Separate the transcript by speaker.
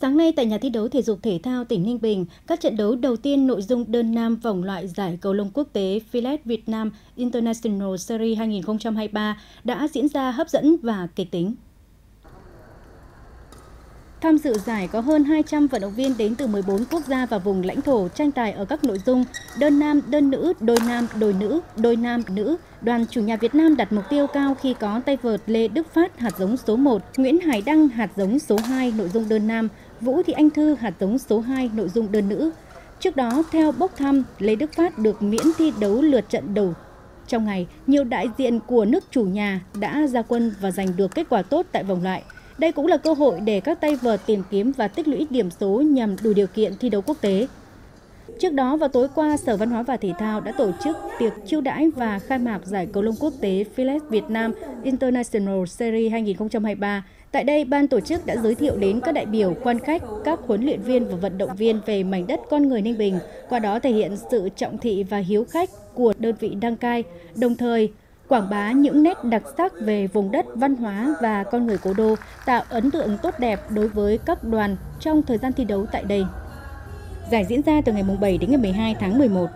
Speaker 1: Sáng nay tại nhà thi đấu thể dục thể thao tỉnh Ninh Bình, các trận đấu đầu tiên nội dung đơn nam vòng loại giải cầu lông quốc tế Filet Việt Nam International Series 2023 đã diễn ra hấp dẫn và kịch tính. Tham dự giải có hơn 200 vận động viên đến từ 14 quốc gia và vùng lãnh thổ tranh tài ở các nội dung đơn nam, đơn nữ, đôi nam, đôi nữ, đôi nam, nữ. Đoàn chủ nhà Việt Nam đặt mục tiêu cao khi có tay vợt Lê Đức Phát hạt giống số 1, Nguyễn Hải Đăng hạt giống số 2 nội dung đơn nam, Vũ Thị Anh Thư hạt giống số 2 nội dung đơn nữ. Trước đó, theo bốc thăm, Lê Đức Phát được miễn thi đấu lượt trận đầu. Trong ngày, nhiều đại diện của nước chủ nhà đã ra quân và giành được kết quả tốt tại vòng loại. Đây cũng là cơ hội để các tay vợt tìm kiếm và tích lũy điểm số nhằm đủ điều kiện thi đấu quốc tế. Trước đó vào tối qua, Sở Văn hóa và Thể thao đã tổ chức tiệc chiêu đãi và khai mạc giải cầu lông quốc tế Philips Việt Nam International Series 2023. Tại đây, ban tổ chức đã giới thiệu đến các đại biểu, quan khách, các huấn luyện viên và vận động viên về mảnh đất con người Ninh Bình, qua đó thể hiện sự trọng thị và hiếu khách của đơn vị đăng cai, đồng thời quảng bá những nét đặc sắc về vùng đất văn hóa và con người cố đô, tạo ấn tượng tốt đẹp đối với các đoàn trong thời gian thi đấu tại đây. Giải diễn ra từ ngày 7 đến ngày 12 tháng 11.